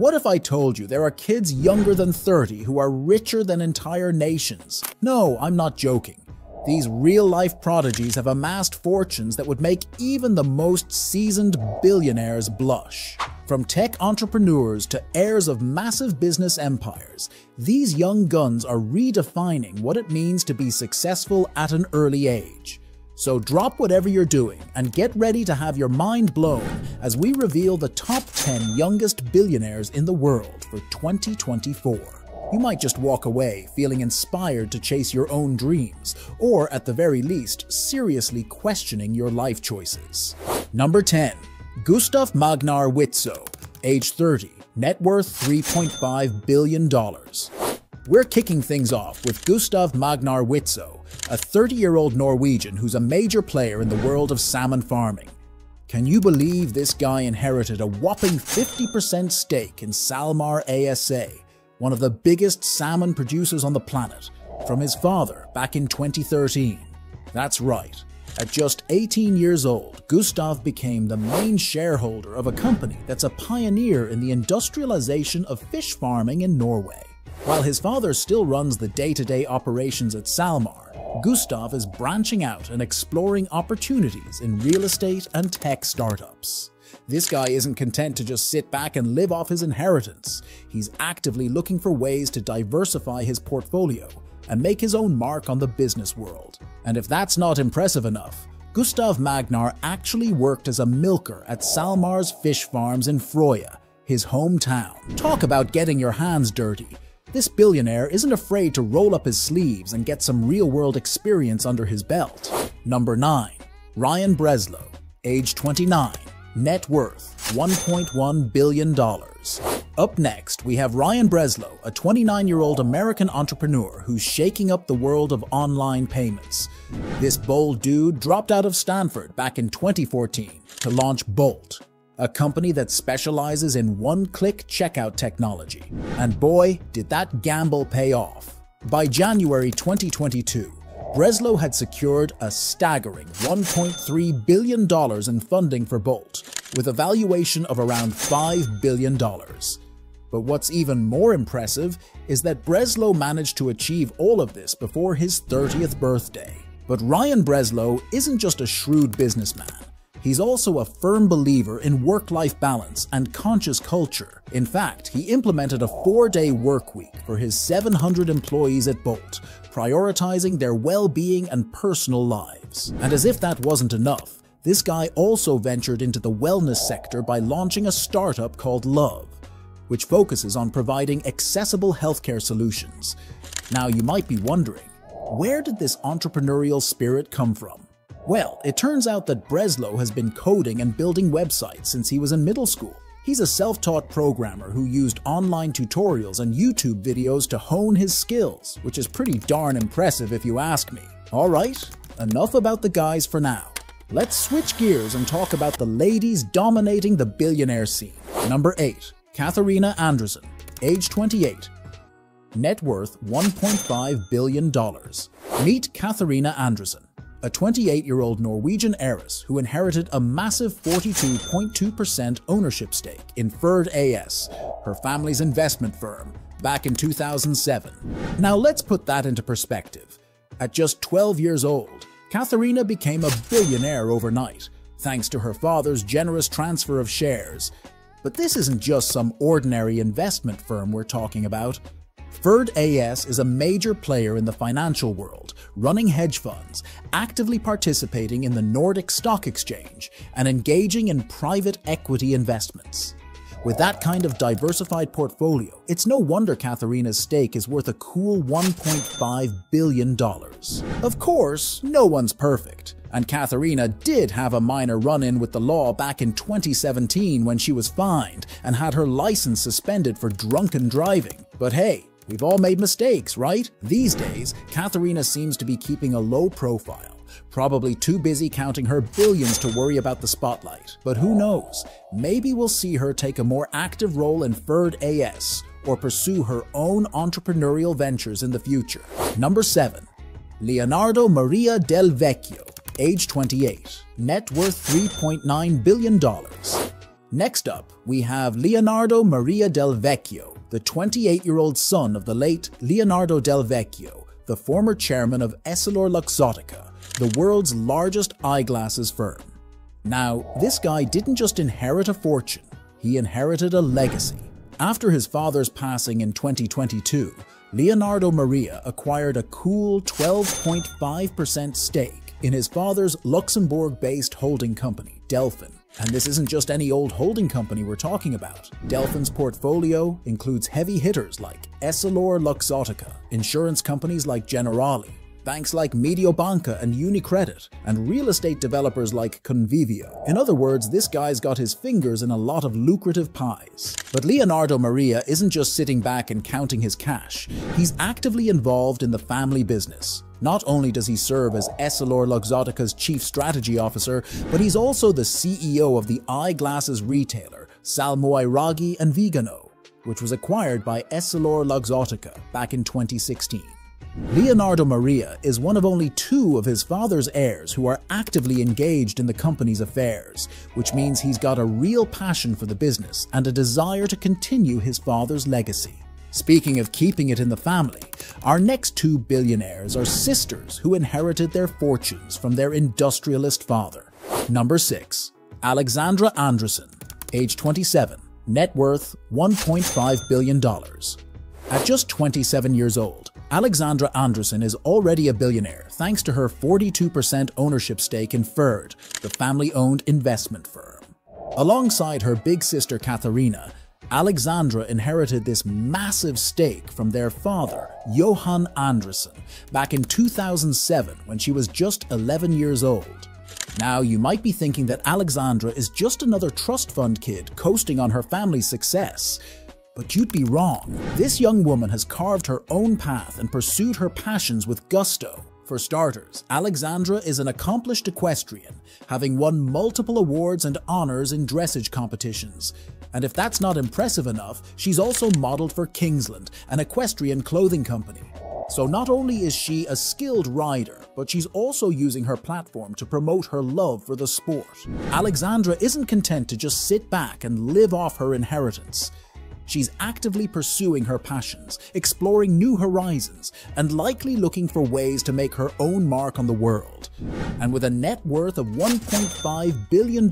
What if I told you there are kids younger than 30 who are richer than entire nations? No, I'm not joking. These real-life prodigies have amassed fortunes that would make even the most seasoned billionaires blush. From tech entrepreneurs to heirs of massive business empires, these young guns are redefining what it means to be successful at an early age. So drop whatever you're doing and get ready to have your mind blown as we reveal the top 10 youngest billionaires in the world for 2024 you might just walk away feeling inspired to chase your own dreams, or at the very least, seriously questioning your life choices. Number 10. Gustav Magnar Witzøe, age 30, net worth $3.5 billion. We're kicking things off with Gustav Magnar Witzøe, a 30-year-old Norwegian who's a major player in the world of salmon farming. Can you believe this guy inherited a whopping 50% stake in SalMar ASA, one of the biggest salmon producers on the planet, from his father back in 2013. That's right. At just 18 years old, Gustav became the main shareholder of a company that's a pioneer in the industrialization of fish farming in Norway. While his father still runs the day-to-day -day operations at SalMar, Gustav is branching out and exploring opportunities in real estate and tech startups. This guy isn't content to just sit back and live off his inheritance. He's actively looking for ways to diversify his portfolio and make his own mark on the business world. And if that's not impressive enough, Gustav Magnar actually worked as a milker at SalMar's fish farms in Frøya, his hometown. Talk about getting your hands dirty. This billionaire isn't afraid to roll up his sleeves and get some real-world experience under his belt. Number 9. Ryan Breslow, age 29, Net worth $1.1 billion. Up next, we have Ryan Breslow, a 29-year-old American entrepreneur who's shaking up the world of online payments. This bold dude dropped out of Stanford back in 2014 to launch Bolt, a company that specializes in one-click checkout technology. And boy, did that gamble pay off. By January 2022, Breslow had secured a staggering $1.3 billion in funding for Bolt, with a valuation of around $5 billion. But what's even more impressive is that Breslow managed to achieve all of this before his 30th birthday. But Ryan Breslow isn't just a shrewd businessman. He's also a firm believer in work-life balance and conscious culture. In fact, he implemented a four-day work week for his 700 employees at Bolt, prioritizing their well-being and personal lives. And as if that wasn't enough, this guy also ventured into the wellness sector by launching a startup called Love, which focuses on providing accessible healthcare solutions. Now you might be wondering, where did this entrepreneurial spirit come from? Well, it turns out that Breslow has been coding and building websites since he was in middle school. He's a self-taught programmer who used online tutorials and YouTube videos to hone his skills, which is pretty darn impressive if you ask me. Alright, enough about the guys for now. Let's switch gears and talk about the ladies dominating the billionaire scene. Number 8. Katharina Andresen, age 28. Net worth $1.5 billion. Meet Katharina Andresen a 28-year-old Norwegian heiress who inherited a massive 42.2% ownership stake in Ferd AS, her family's investment firm, back in 2007. Now let's put that into perspective. At just 12 years old, Katharina became a billionaire overnight, thanks to her father's generous transfer of shares. But this isn't just some ordinary investment firm we're talking about. Ferd AS is a major player in the financial world, running hedge funds, actively participating in the Nordic Stock Exchange, and engaging in private equity investments. With that kind of diversified portfolio, it's no wonder Katharina's stake is worth a cool $1.5 billion. Of course, no one's perfect, and Katharina did have a minor run-in with the law back in 2017 when she was fined and had her license suspended for drunken driving. But hey, We've all made mistakes, right? These days, Katharina seems to be keeping a low profile, probably too busy counting her billions to worry about the spotlight. But who knows, maybe we'll see her take a more active role in Ferd AS, or pursue her own entrepreneurial ventures in the future. Number 7. Leonardo Maria Del Vecchio, age 28, net worth $3.9 billion. Next up, we have Leonardo Maria Del Vecchio, the 28-year-old son of the late Leonardo Del Vecchio, the former chairman of EssilorLuxottica, the world's largest eyeglasses firm. Now, this guy didn't just inherit a fortune, he inherited a legacy. After his father's passing in 2022, Leonardo Maria acquired a cool 12.5% stake in his father's Luxembourg-based holding company, Delfin. And this isn't just any old holding company we're talking about. Delfin's portfolio includes heavy hitters like Essilor Luxottica, insurance companies like Generali, banks like Mediobanca and UniCredit, and real estate developers like Covivio. In other words, this guy's got his fingers in a lot of lucrative pies. But Leonardo Maria isn't just sitting back and counting his cash, he's actively involved in the family business. Not only does he serve as Essilor Luxottica's chief strategy officer, but he's also the CEO of the eyeglasses retailer Salmoiraghi and Vigano, which was acquired by Essilor Luxottica back in 2016. Leonardo Maria is one of only two of his father's heirs who are actively engaged in the company's affairs, which means he's got a real passion for the business and a desire to continue his father's legacy. Speaking of keeping it in the family, our next two billionaires are sisters who inherited their fortunes from their industrialist father. Number 6. Alexandra Andresen, age 27, net worth $1.5 billion. At just 27 years old, Alexandra Andresen is already a billionaire thanks to her 42% ownership stake in Ferd, the family-owned investment firm. Alongside her big sister Katharina, Alexandra inherited this massive stake from their father, Johan Andresen, back in 2007 when she was just 11 years old. Now, you might be thinking that Alexandra is just another trust fund kid coasting on her family's success. But you'd be wrong. This young woman has carved her own path and pursued her passions with gusto. For starters, Alexandra is an accomplished equestrian, having won multiple awards and honors in dressage competitions. And if that's not impressive enough, she's also modeled for Kingsland, an equestrian clothing company. So not only is she a skilled rider, but she's also using her platform to promote her love for the sport. Alexandra isn't content to just sit back and live off her inheritance. She's actively pursuing her passions, exploring new horizons, and likely looking for ways to make her own mark on the world. And with a net worth of $1.5 billion,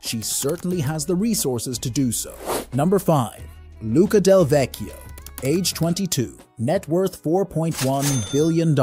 she certainly has the resources to do so. Number 5. Luca Del Vecchio, age 22, net worth $4.1 billion.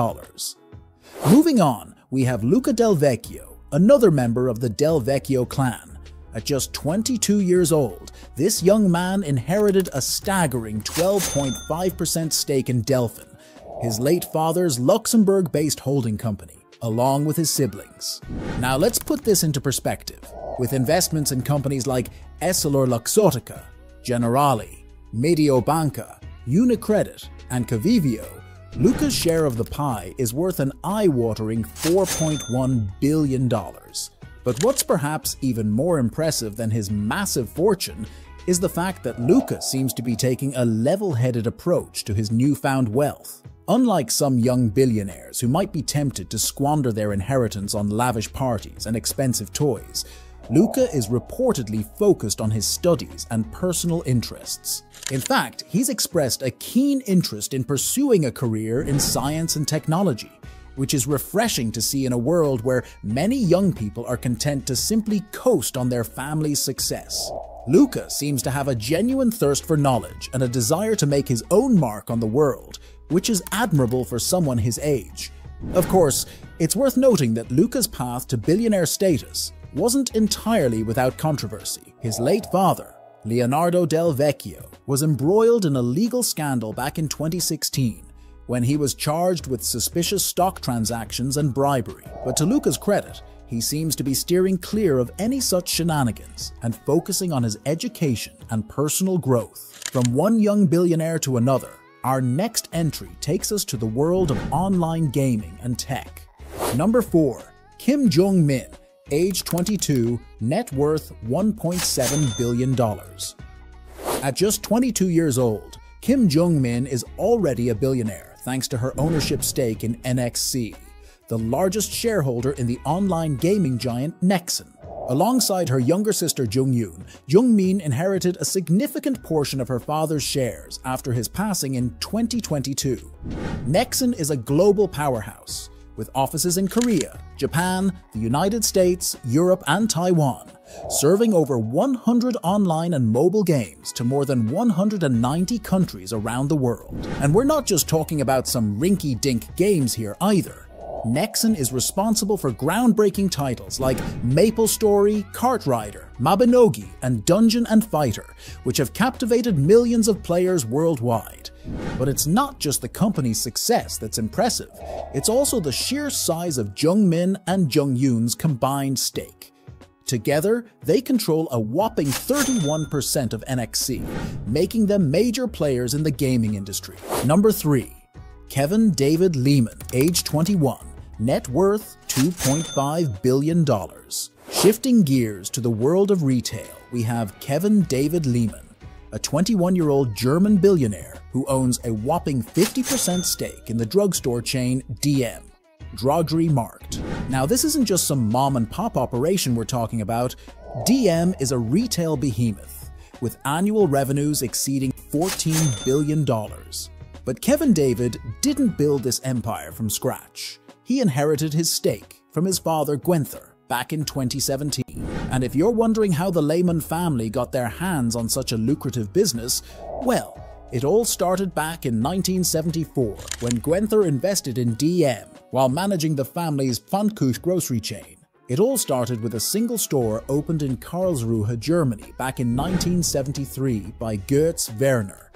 Moving on, we have Luca Del Vecchio, another member of the Del Vecchio clan. At just 22 years old, this young man inherited a staggering 12.5% stake in Delfin, his late father's Luxembourg-based holding company, along with his siblings. Now let's put this into perspective. With investments in companies like Essilor Luxottica, Generali, Mediobanca, UniCredit, and Covivio, Luca's share of the pie is worth an eye-watering $4.1 billion. But what's perhaps even more impressive than his massive fortune is the fact that Luca seems to be taking a level-headed approach to his newfound wealth. Unlike some young billionaires who might be tempted to squander their inheritance on lavish parties and expensive toys, Luca is reportedly focused on his studies and personal interests. In fact, he's expressed a keen interest in pursuing a career in science and technology, which is refreshing to see in a world where many young people are content to simply coast on their family's success. Luca seems to have a genuine thirst for knowledge and a desire to make his own mark on the world, which is admirable for someone his age. Of course, it's worth noting that Luca's path to billionaire status wasn't entirely without controversy. His late father, Leonardo Del Vecchio, was embroiled in a legal scandal back in 2016 when he was charged with suspicious stock transactions and bribery. But to Luca's credit, he seems to be steering clear of any such shenanigans and focusing on his education and personal growth. From one young billionaire to another, our next entry takes us to the world of online gaming and tech. Number 4. Kim Jong-min, age 22, net worth $1.7 billion. At just 22 years old, Kim Jong-min is already a billionaire thanks to her ownership stake in NXC, the largest shareholder in the online gaming giant Nexon. Alongside her younger sister Jung-yoon, Jung-min inherited a significant portion of her father's shares after his passing in 2022. Nexon is a global powerhouse, with offices in Korea, Japan, the United States, Europe, and Taiwan, serving over 100 online and mobile games to more than 190 countries around the world. And we're not just talking about some rinky-dink games here either. Nexon is responsible for groundbreaking titles like Maple Story, Kart Rider, Mabinogi, and Dungeon and Fighter, which have captivated millions of players worldwide. But it's not just the company's success that's impressive, it's also the sheer size of Jung-min and Jung-yoon's combined stake. Together, they control a whopping 31% of NXC, making them major players in the gaming industry. Number 3. Kevin David Lehmann, age 21, net worth $2.5 billion. Shifting gears to the world of retail, we have Kevin David Lehmann, a 21-year-old German billionaire who owns a whopping 50% stake in the drugstore chain DM, Drogerie Markt. Now this isn't just some mom and pop operation we're talking about, DM is a retail behemoth, with annual revenues exceeding $14 billion. But Kevin David didn't build this empire from scratch. He inherited his stake from his father Guenther back in 2017. And if you're wondering how the Lehmann family got their hands on such a lucrative business, well, it all started back in 1974 when Guenther invested in DM while managing the family's Pfannkuchen grocery chain. It all started with a single store opened in Karlsruhe, Germany back in 1973 by Götz Werner.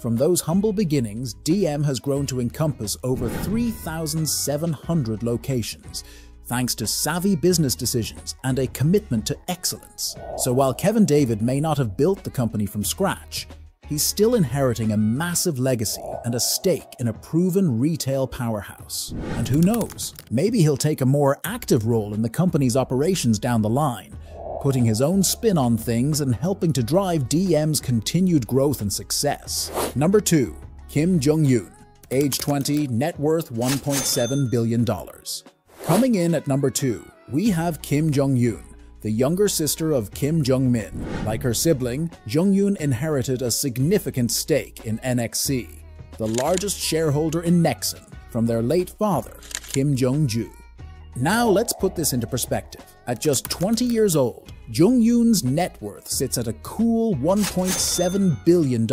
From those humble beginnings, DM has grown to encompass over 3,700 locations, thanks to savvy business decisions and a commitment to excellence. So while Kevin David may not have built the company from scratch, he's still inheriting a massive legacy and a stake in a proven retail powerhouse. And who knows, maybe he'll take a more active role in the company's operations down the line, putting his own spin on things and helping to drive DM's continued growth and success. Number 2. Kim Jong-yoon, age 20, net worth $1.7 billion. Coming in at number 2, we have Kim Jong-yoon, the younger sister of Kim Jong-min. Like her sibling, Jong-yoon inherited a significant stake in NXC, the largest shareholder in Nexon, from their late father, Kim Jong-ju. Now let's put this into perspective. At just 20 years old, Jung-yoon's net worth sits at a cool $1.7 billion.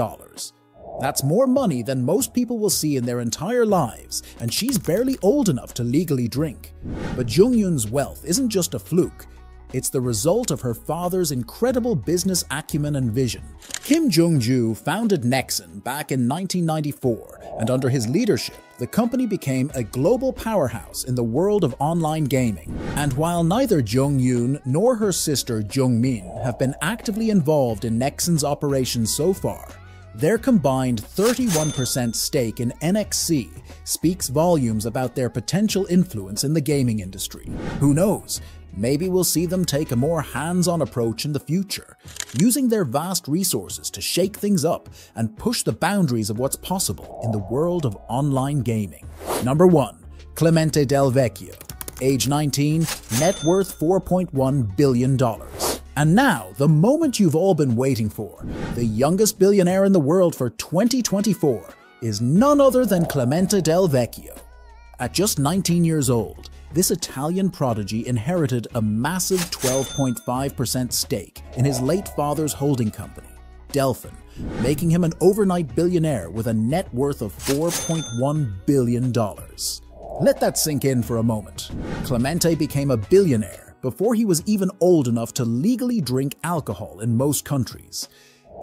That's more money than most people will see in their entire lives, and she's barely old enough to legally drink. But Jung-yoon's wealth isn't just a fluke, it's the result of her father's incredible business acumen and vision. Kim Jong-ju founded Nexon back in 1994, and under his leadership, the company became a global powerhouse in the world of online gaming. And while neither Jung-yoon nor her sister Jung-min have been actively involved in Nexon's operations so far, their combined 31% stake in NXC speaks volumes about their potential influence in the gaming industry. Who knows, Maybe we'll see them take a more hands-on approach in the future, using their vast resources to shake things up and push the boundaries of what's possible in the world of online gaming. Number 1. Clemente Del Vecchio, age 19, net worth $4.1 billion. And now, the moment you've all been waiting for, the youngest billionaire in the world for 2024 is none other than Clemente Del Vecchio. At just 19 years old, this Italian prodigy inherited a massive 12.5% stake in his late father's holding company, Delfin, making him an overnight billionaire with a net worth of $4.1 billion. Let that sink in for a moment. Clemente became a billionaire before he was even old enough to legally drink alcohol in most countries.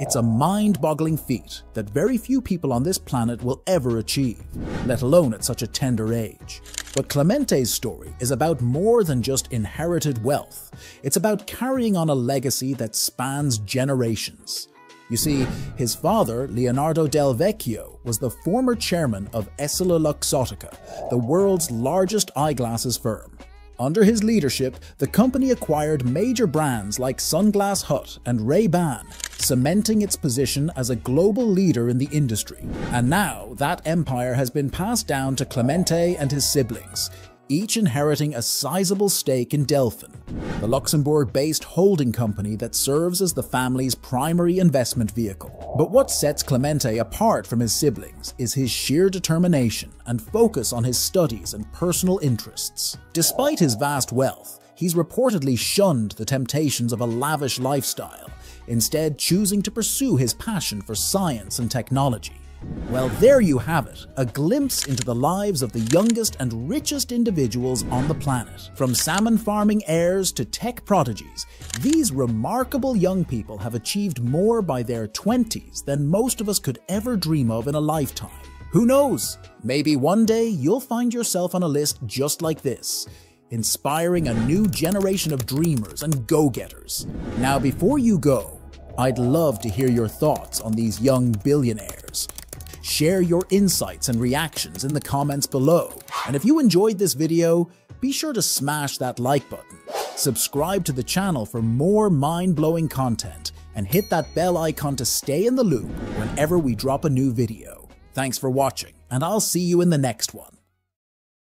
It's a mind-boggling feat that very few people on this planet will ever achieve, let alone at such a tender age. But Clemente's story is about more than just inherited wealth. It's about carrying on a legacy that spans generations. You see, his father, Leonardo Del Vecchio, was the former chairman of EssilorLuxottica, the world's largest eyeglasses firm. Under his leadership, the company acquired major brands like Sunglass Hut and Ray-Ban, cementing its position as a global leader in the industry. And now, that empire has been passed down to Clemente and his siblings, each inheriting a sizable stake in Delfin, the Luxembourg-based holding company that serves as the family's primary investment vehicle. But what sets Clemente apart from his siblings is his sheer determination and focus on his studies and personal interests. Despite his vast wealth, he's reportedly shunned the temptations of a lavish lifestyle, instead choosing to pursue his passion for science and technology. Well, there you have it, a glimpse into the lives of the youngest and richest individuals on the planet. From salmon farming heirs to tech prodigies, these remarkable young people have achieved more by their 20s than most of us could ever dream of in a lifetime. Who knows? Maybe one day you'll find yourself on a list just like this, inspiring a new generation of dreamers and go-getters. Now before you go, I'd love to hear your thoughts on these young billionaires. Share your insights and reactions in the comments below. And if you enjoyed this video, be sure to smash that like button, subscribe to the channel for more mind-blowing content, and hit that bell icon to stay in the loop whenever we drop a new video. Thanks for watching, and I'll see you in the next one.